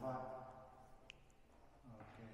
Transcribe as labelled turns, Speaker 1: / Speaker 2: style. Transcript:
Speaker 1: taught